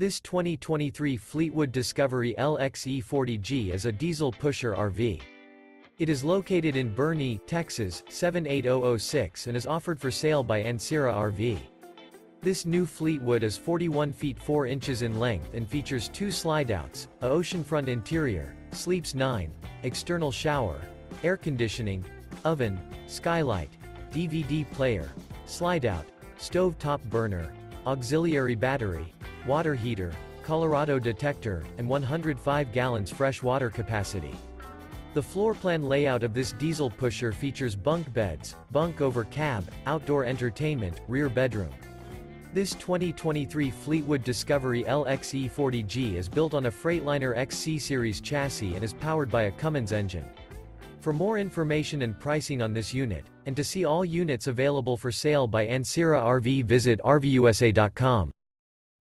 This 2023 Fleetwood Discovery LXE40G is a diesel pusher RV. It is located in Boerne, Texas, 78006 and is offered for sale by Ancira RV. This new Fleetwood is 41 feet 4 inches in length and features two slideouts, a oceanfront interior, sleeps 9, external shower, air conditioning, oven, skylight, DVD player, slideout, stove top burner, auxiliary battery, water heater, Colorado detector, and 105 gallons fresh water capacity. The floor plan layout of this diesel pusher features bunk beds, bunk over cab, outdoor entertainment, rear bedroom. This 2023 Fleetwood Discovery LXE40G is built on a Freightliner XC Series chassis and is powered by a Cummins engine. For more information and pricing on this unit, and to see all units available for sale by Ancira RV visit RVUSA.com.